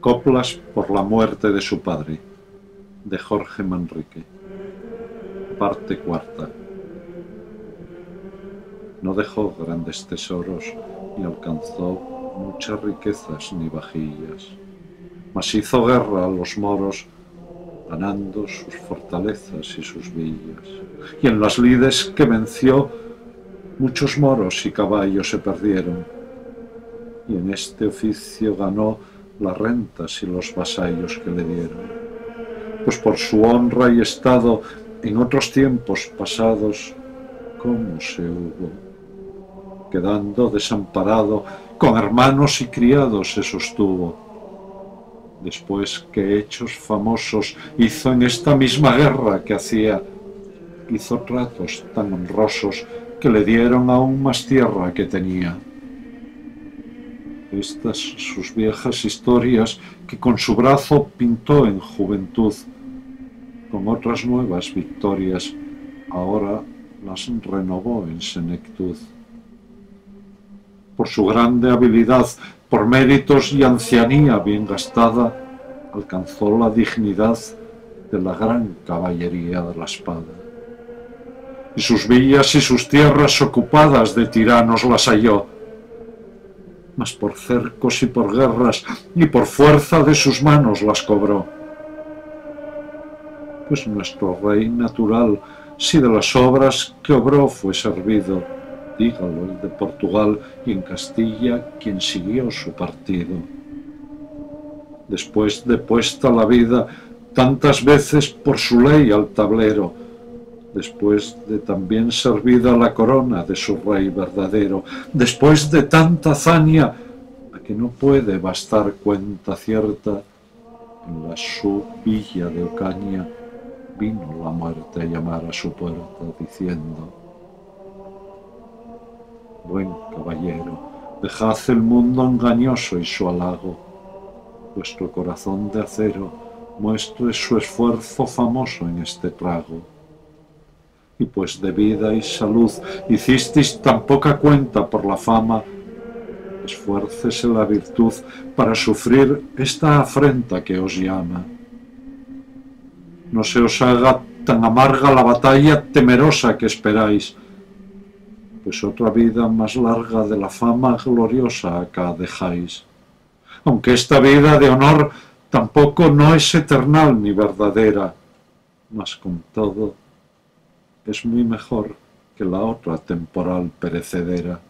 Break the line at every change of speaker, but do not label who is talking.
Coplas por la muerte de su padre, de Jorge Manrique. Parte cuarta. No dejó grandes tesoros ni alcanzó muchas riquezas ni vajillas, mas hizo guerra a los moros ganando sus fortalezas y sus villas. Y en las lides que venció, muchos moros y caballos se perdieron. Y en este oficio ganó las rentas y los vasallos que le dieron. Pues por su honra y estado en otros tiempos pasados, ¿cómo se hubo? Quedando desamparado, con hermanos y criados se sostuvo. Después que hechos famosos hizo en esta misma guerra que hacía, hizo tratos tan honrosos que le dieron aún más tierra que tenía estas sus viejas historias que con su brazo pintó en juventud, con otras nuevas victorias, ahora las renovó en senectud. Por su grande habilidad, por méritos y ancianía bien gastada, alcanzó la dignidad de la gran caballería de la espada. Y sus villas y sus tierras ocupadas de tiranos las halló, mas por cercos y por guerras y por fuerza de sus manos las cobró. Pues nuestro rey natural, si de las obras que obró fue servido, dígalo el de Portugal y en Castilla quien siguió su partido. Después de puesta la vida tantas veces por su ley al tablero, después de también servida la corona de su rey verdadero, después de tanta hazaña a que no puede bastar cuenta cierta, en la su villa de Ocaña vino la muerte a llamar a su puerta diciendo, Buen caballero, dejad el mundo engañoso y su halago, vuestro corazón de acero muestre su esfuerzo famoso en este trago y pues de vida y salud hicisteis tan poca cuenta por la fama, esfuércese la virtud para sufrir esta afrenta que os llama. No se os haga tan amarga la batalla temerosa que esperáis, pues otra vida más larga de la fama gloriosa acá dejáis. Aunque esta vida de honor tampoco no es eternal ni verdadera, mas con todo es muy mejor que la otra temporal perecedera.